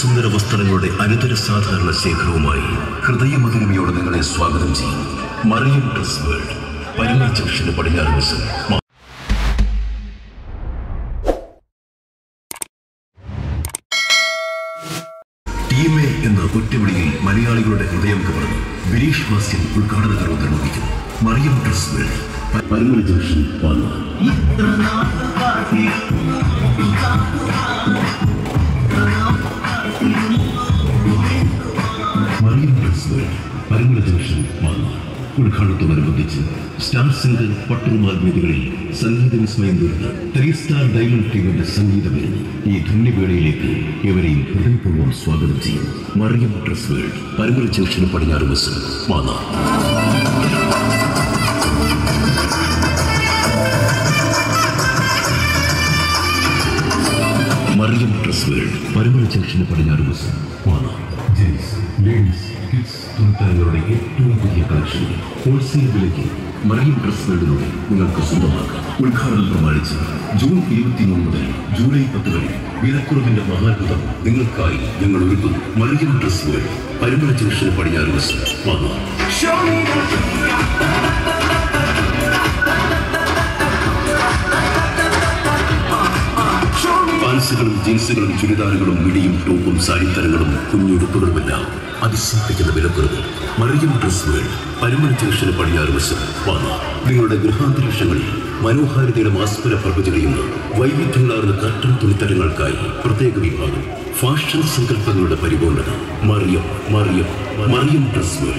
അനുപമസുന്ദര വസ്ത്രങ്ങളുടെ അനുതര സാധാരണ ശേഖരവുമായി ഹൃദയമധുരമയോടെ നിങ്ങളെ സ്വാഗതം ചെയ്യും. മറിയം ഡ്രസ് വേൾഡ് പരിമൾ ജംഗ്ഷന് പടിഞ്ഞാറ് ടീമേ എന്ന ഒറ്റവിളിയിൽ മലയാളികളുടെ ഹൃദയം കവർന്നു. ബിരീഷ് വാസ്യൻ ഉദ്ഘാടന കർവ് നിർവഹിക്കുന്നു. Mariyam dress world Parimal junction വന്നു ഉദ്ഘാടനത്തോടനുബന്ധിച്ച് സ്റ്റാർ സിംഗർ പട്ടുറുമാൽ വേദികളിൽ സംഗീത വിസ്മയം തീർന്ന ത്രീ സ്റ്റാർ ഡയമണ്ട് ടീമിന്റെ സംഗീതമേറി ഈ ധന്യവേളയിലേക്ക് ഇവരെയും ഹൃദയപൂർവം സ്വാഗതം ചെയ്യും. മറിയം ഡ്രസ് വേൾഡ് പരമ്പര ജംഗ്ഷന് പടിഞ്ഞാറ് bus Mannar. Mariyam dress world പരമ്പര ജംഗ്ഷന് പടിഞ്ഞാറ് ബസ് മാന്നാർ. ലേഡീസ് കിഡ്സ് തുണിത്തരങ്ങളുടെ ഏറ്റവും പുതിയ കളക്ഷൻ ഹോൾസെയിൽ വിലയ്ക്ക് മറിയം ഡ്രസ് വേൾഡിലൂടെ നിങ്ങൾക്ക് സ്വന്തമാക്കാം. ഉദ്ഘാടനം പ്രമാണിച്ച് ജൂൺ ഇരുപത്തിമൂന്ന് മുതൽ ജൂലൈ പത്ത് വരെ വിലക്കുറവിന്റെ മഹാത്ഭുതം നിങ്ങൾക്കായി ഞങ്ങൾ ഒരുക്കുന്നു. മറിയം ഡ്രസ് വേൾഡ് പരിമള ജംഗ്ഷന് പടിഞ്ഞാറ് ബസ്. മാന്നാർ പാൻസുകളും ജീൻസുകളും ചുരിദാറുകളും മിടിയും ടോപ്പും സാരിത്തരങ്ങളും കുഞ്ഞുടുപ്പുകളുമെല്ലാം അതിശയിപ്പിക്കുന്ന വിലക്കുറവ്. മറിയം ഡ്രസ് വേൾഡ് ജംഗ്ഷന് പടിഞ്ഞാറ് വശം വാങ്ങാം നിങ്ങളുടെ ഗൃഹാന്തരീക്ഷങ്ങളിൽ മനോഹാരിതയുടെ മാസ്പര പ്രഭചരിയുന്ന വൈവിധ്യങ്ങളാർന്ന കട്ടൻ തുണിത്തരങ്ങൾക്കായി പ്രത്യേക വിഭാഗം. ഫാഷൻ സങ്കല്പങ്ങളുടെ പരിപൂർണത മറിയം മറിയം മറിയം ഡ്രസ്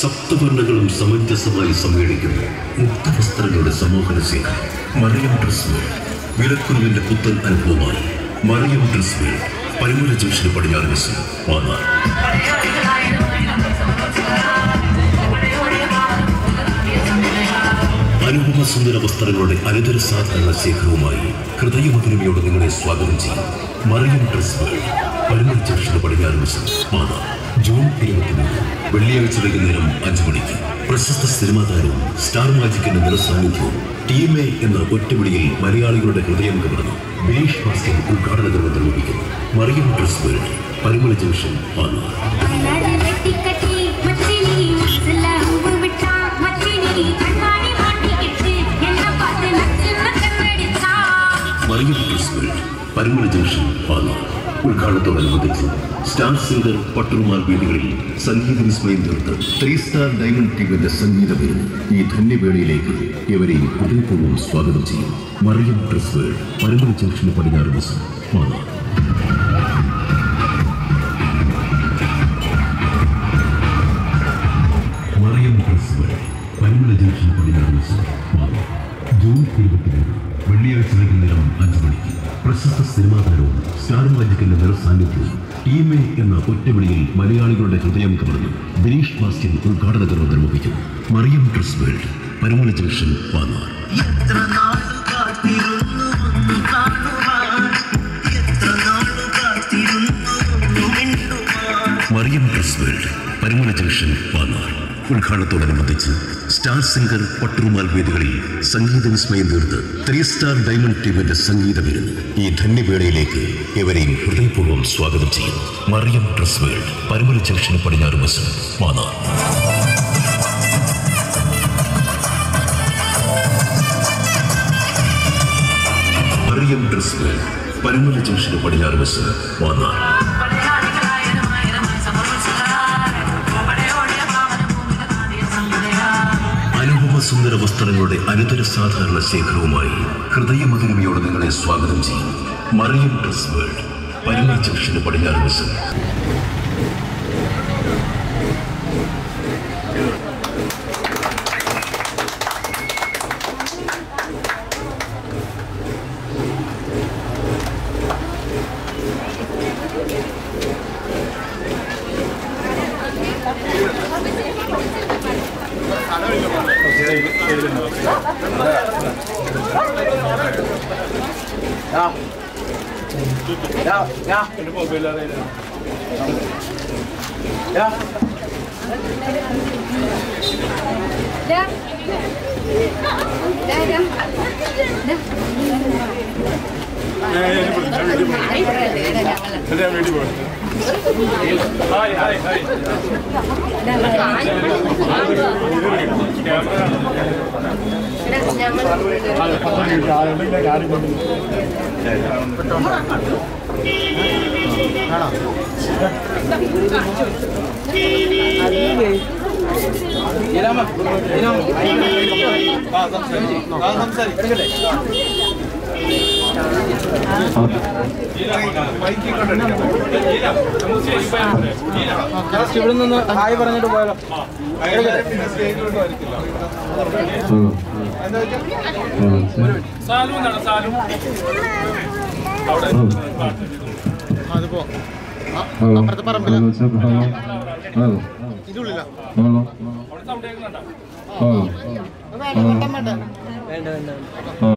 സപ്തവർണങ്ങളും സമഞ്ജസമായി സമ്മേളിക്കുന്ന മുക്തവസ്ത്രങ്ങളുടെ സമൂഹന ശേഖരം മറിയം ഡ്രസ് വേൾഡ് വിലക്കുറവിന്റെ പുത്തൻ അനുഭവമായി മറിയം ഡ്രസ് വേൾഡ് പരിമല ജംഗ്ഷന് പടിഞ്ഞാറ് ബസ് വാങ്ങാൻ അനുപമ സുന്ദര വസ്ത്രങ്ങളുടെ അനുതര സാധാരണ ശേഖരവുമായി ഹൃദയമതിരുമയോട് നിങ്ങളെ സ്വാഗതം ചെയ്യും. മറിയം ഡ്രസ് വേൾഡ് പരിമൽ ജംഗ്ഷന് പടിഞ്ഞാറ് ബസ് മാതാ ജൂൺ ഇരുപത്തിമൂന്ന് വെള്ളിയാഴ്ച വൈകുന്നേരം അഞ്ചു മണിക്ക് പ്രശസ്ത സിനിമാ താരവും സ്റ്റാർ മാജിക്കിന്റെ നിറസാന്നിധ്യവും ടീമേ എന്ന ഒറ്റവിളിയിൽ മലയാളികളുടെ ഹൃദയം കവർന്നു. ബിനീഷ് മാസ്റ്റർ ഉദ്ഘാടന കർമ്മം നിർവഹിക്കും Mariyam trust Parimala junction Panoor Mariyam trust Parimala junction Panoor ഉദ്ഘാടനത്തോടനുബന്ധിച്ച് star singer Patturumal വീടുകളിൽ സംഗീത വിസ്മയം തീർത്ത് ത്രീ സ്റ്റാർ ഡയമണ്ട് ടീമിന്റെ സംഗീത വരുന്നു ഈ ധന്യവേളയിലേക്ക് ഇവരെ ഹൃദയപൂർവം സ്വാഗതം ചെയ്യും. മറിയം ഡ്രസ് വേൾഡ് പരമ്പര ജംഗ്ഷന് പടിഞ്ഞാറ് bus Mariyam dress world Parampara junction പടിഞ്ഞാറ് ബസ് ജൂൺ ഇരുപത്തിമൂന്ന് വെള്ളിയാഴ്ച വൈകുന്നേരം അഞ്ചു മണിക്ക്. പ്രശസ്ത സിനിമാ താരവും സ്റ്റാർ മാജിക്കിന്റെ നിറസാന്നിധ്യവും എ എന്ന ഒറ്റവിളിയിൽ മലയാളികളുടെ ഹൃദയം കവർന്നു. ബിനീഷ് ബാസ്റ്റിൻ ഉദ്ഘാടന കർമ്മം Mariyam dress world Paramala junction Mariyam dress world Paramala junction പാനാർ ഉദ്ഘാടനത്തോടനുബന്ധിച്ച് സ്റ്റാർ സിംഗർ പട്ടുമാൽ വേദികളിൽ സംഗീത വിസ്മയം തീർത്ത് ത്രീ സ്റ്റാർ ഡയമണ്ട് ടീമിന്റെ സംഗീതം വരുന്നു ഈ ധന്യവേളയിലേക്ക് എവരെയും ഹൃദയപൂർവം സ്വാഗതം ചെയ്യുന്നു. മറിയം ഡ്രസ് വേൾഡ് പരമല ജംഗ്ഷന് പടിഞ്ഞാറ് bus Panar Mariyam dress world Parumala junction പടിഞ്ഞാറ് ബസ് പാനാർ സുന്ദര വസ്ത്രങ്ങളുടെ അനുദര സാധാരണ ശേഖരവുമായി ഹൃദയമധുരമയോടെ നിങ്ങളെ സ്വാഗതം ചെയ്യും. മറിയം ഡ്രസ് വേൾഡ് ജംഗ്ഷന് പടിഞ്ഞാറ് വശം. Ja, ja. Ja. Да. Đây. Đây đây. Đây. Hi hi hi ഞങ്ങൾ സംസാരിക്കും. ജസ്റ്റ് ഇവിടെ നിന്ന് ഹായ് പറഞ്ഞിട്ട് പോയാലോ. അതിപ്പോ അപ്പുറത്തെ ഹലോ ഹലോ ഹലോ